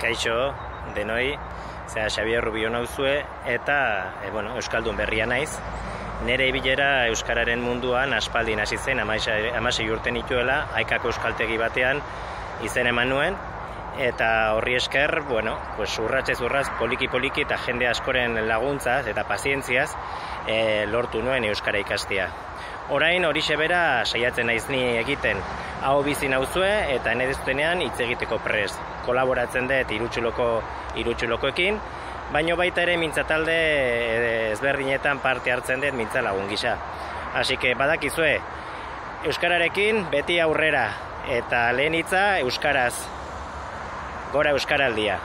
Kaixo, denoi, zera Xabier Rubio nauzue, eta, e, bueno, Euskaldun berria naiz. Nere ibilera Euskararen munduan aspaldin hasi zen, amasei urten ituela, haikako euskaltegi batean izen eman nuen, eta horri esker, bueno, pues urratxez urraz, poliki-poliki eta jende askoren laguntzaz eta pazientziaz e, lortu nuen Euskara ikastia. Orain hori bera saiatzen naiz ni egiten hau bizi nauzue eta enedeztenean hitz egiteko pres. Kolaboratzen dut irutxuloko irutxulokoekin, baino baita ere mintzatalde eh, ezberdinetan parte hartzen dut mintza lagun gisa. Así que badakizue euskararekin beti aurrera eta lehen hitza euskaraz. Gora euskaraldia.